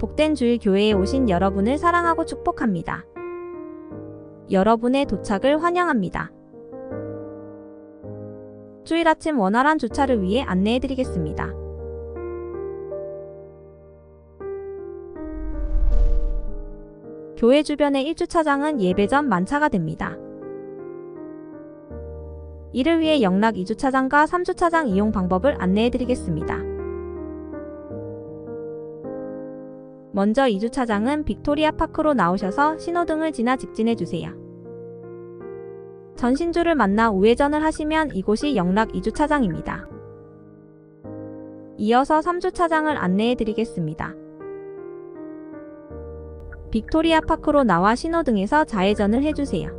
복된 주일 교회에 오신 여러분을 사랑하고 축복합니다. 여러분의 도착을 환영합니다. 주일 아침 원활한 주차를 위해 안내해 드리겠습니다. 교회 주변의 1주차장은 예배 전 만차가 됩니다. 이를 위해 영락 2주차장과 3주차장 이용 방법을 안내해 드리겠습니다. 먼저 2주차장은 빅토리아 파크로 나오셔서 신호등을 지나 직진해 주세요. 전신주를 만나 우회전을 하시면 이곳이 영락 2주차장입니다. 이어서 3주차장을 안내해 드리겠습니다. 빅토리아 파크로 나와 신호등에서 좌회전을 해주세요.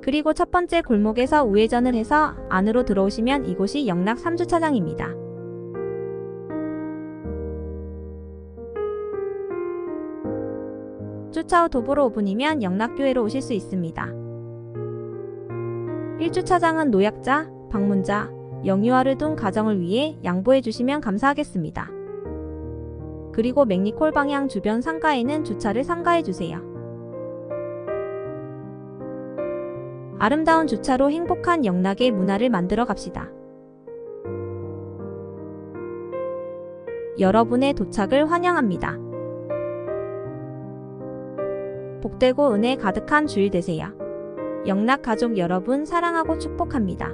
그리고 첫 번째 골목에서 우회전을 해서 안으로 들어오시면 이곳이 영락 3주차장입니다. 주차 후 도보로 5분이면 영락교회로 오실 수 있습니다. 1주차장은 노약자, 방문자, 영유아를 둔 가정을 위해 양보해 주시면 감사하겠습니다. 그리고 맥니콜 방향 주변 상가에는 주차를 삼가해 주세요. 아름다운 주차로 행복한 영락의 문화를 만들어 갑시다. 여러분의 도착을 환영합니다. 복되고 은혜 가득한 주일 되세요. 영락 가족 여러분 사랑하고 축복합니다.